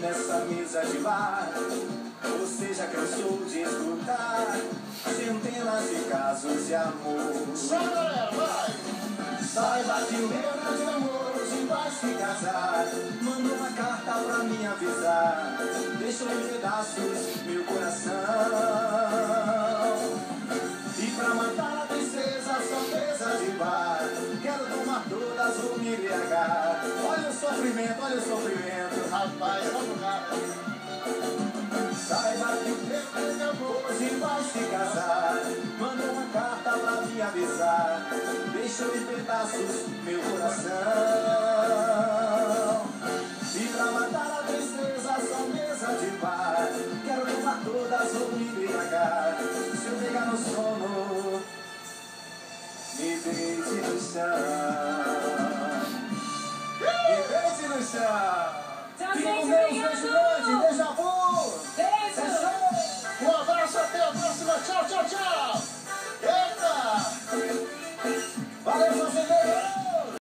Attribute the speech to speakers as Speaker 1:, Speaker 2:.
Speaker 1: nessa mesa de bar. Você já cansou de escutar centenas de casos de amor. Saiba que o meu grande amor hoje vai se casar. Manda uma carta pra me avisar. Deixou em pedaços meu coração. E pra matar a tristeza, só mesa de bar. Quero tomar todas, vou sofrimento, olha o sofrimento.
Speaker 2: Rapaz, vamos lá.
Speaker 1: Saiba que o grande amor hoje vai se casar. Manda uma carta pra me avisar. Deixou em pedaços meu coração. E pra matar a tristeza, só mesa de bar. Quero tomar todas, vou me embriagar. Se eu pegar no sono, me deite no chão.